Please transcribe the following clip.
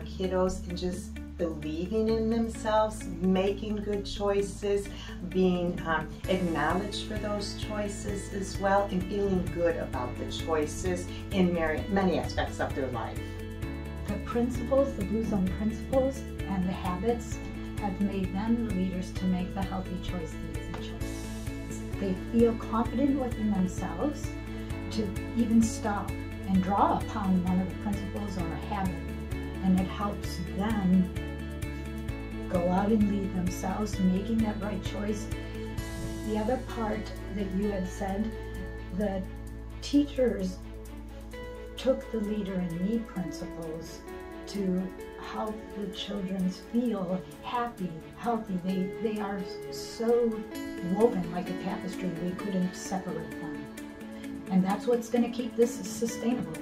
kiddos and just believing in themselves, making good choices, being um, acknowledged for those choices as well, and feeling good about the choices in many aspects of their life. The principles, the Blue Zone principles, and the habits have made them leaders to make the healthy choice the easy choice. They feel confident within themselves to even stop and draw upon one of helps them go out and lead themselves, making that right choice. The other part that you had said, the teachers took the leader in me principles to help the children feel happy, healthy. They, they are so woven like a tapestry, we couldn't separate them. And that's what's going to keep this sustainable.